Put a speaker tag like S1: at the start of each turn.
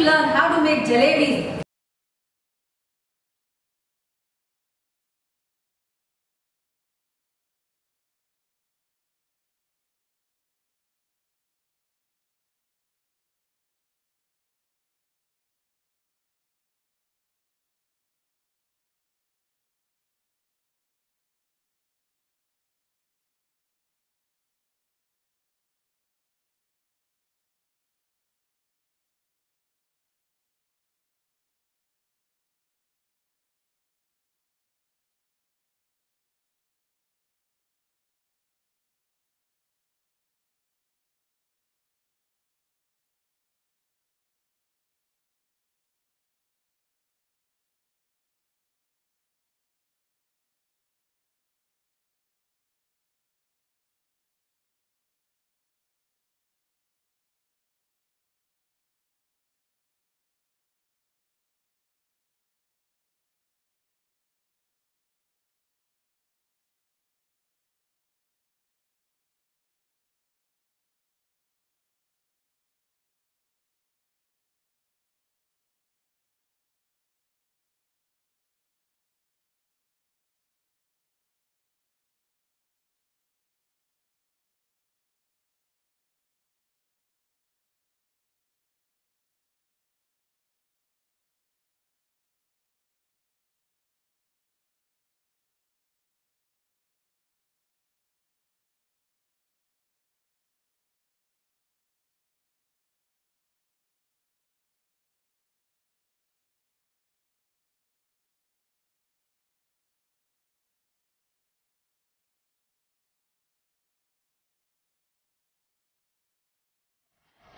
S1: learn how to make jalebis.